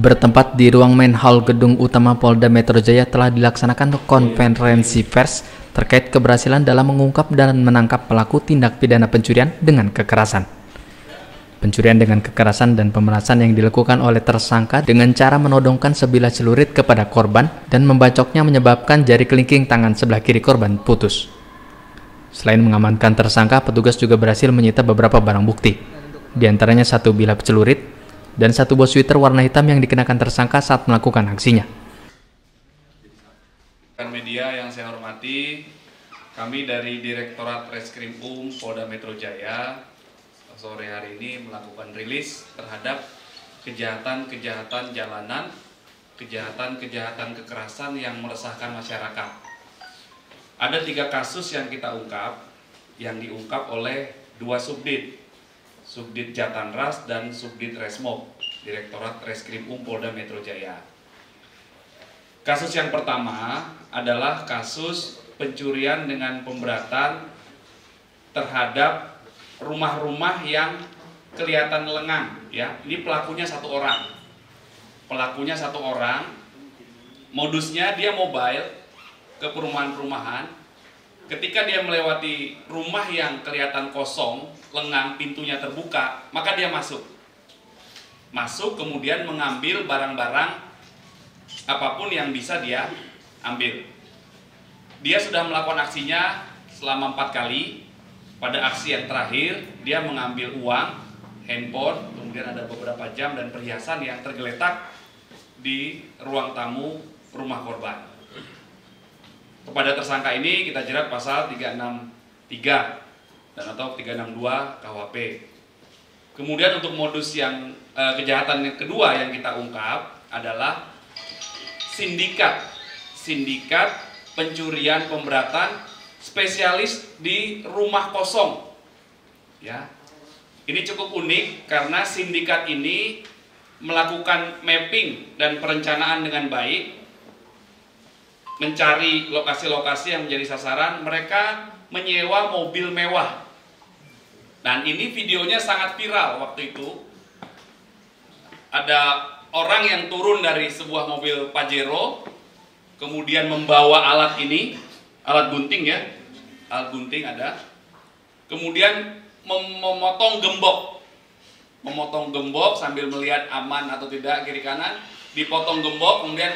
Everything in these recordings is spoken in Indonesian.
Bertempat di ruang main hall gedung utama Polda Metro Jaya telah dilaksanakan konferensi pers terkait keberhasilan dalam mengungkap dan menangkap pelaku tindak pidana pencurian dengan kekerasan. Pencurian dengan kekerasan dan pemerasan yang dilakukan oleh tersangka dengan cara menodongkan sebilah celurit kepada korban dan membacoknya menyebabkan jari kelingking tangan sebelah kiri korban putus. Selain mengamankan tersangka, petugas juga berhasil menyita beberapa barang bukti, di antaranya satu bilah celurit, dan satu buah sweater warna hitam yang dikenakan tersangka saat melakukan aksinya. Media yang saya hormati, kami dari Direktorat Reskrim Um Polda Metro Jaya sore hari ini melakukan rilis terhadap kejahatan-kejahatan jalanan, kejahatan-kejahatan kekerasan yang meresahkan masyarakat. Ada tiga kasus yang kita ungkap, yang diungkap oleh dua subdit, Subdit Jatanras dan Subdit Resmob, Direktorat Reskrim Um Polda Metro Jaya. Kasus yang pertama adalah kasus pencurian dengan pemberatan terhadap rumah-rumah yang kelihatan lengang ya. Ini pelakunya satu orang. Pelakunya satu orang. Modusnya dia mobile ke perumahan-perumahan ketika dia melewati rumah yang kelihatan kosong, lengang, pintunya terbuka, maka dia masuk. Masuk kemudian mengambil barang-barang apa pun yang bisa dia ambil. Dia sudah melakukan aksinya selama empat kali. Pada aksi yang terakhir, dia mengambil uang, handphone, kemudian ada beberapa jam dan perhiasan yang tergeletak di ruang tamu rumah korban. Kepada tersangka ini kita jerat pasal 363 dan atau 362 KWP. Kemudian untuk modus yang eh, kejahatan yang kedua yang kita ungkap adalah sindikat. Sindikat pencurian pemberatan spesialis di rumah kosong. Ya. Ini cukup unik karena sindikat ini melakukan mapping dan perencanaan dengan baik mencari lokasi-lokasi yang menjadi sasaran, mereka menyewa mobil mewah. Dan ini videonya sangat viral waktu itu. Ada orang yang turun dari sebuah mobil Pajero, kemudian membawa alat ini, alat gunting ya, alat gunting ada. Kemudian mem memotong gembok, memotong gembok sambil melihat aman atau tidak kiri kanan, dipotong gembok, kemudian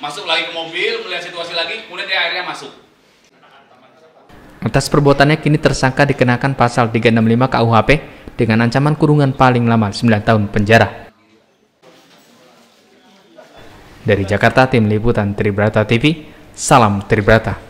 masuk lagi ke mobil, melihat situasi lagi, kemudian dia akhirnya masuk. Atas perbuatannya kini tersangka dikenakan pasal 365 KUHP dengan ancaman kurungan paling lama 9 tahun penjara. Dari Jakarta, Tim Liputan Tribrata TV, Salam Tribrata.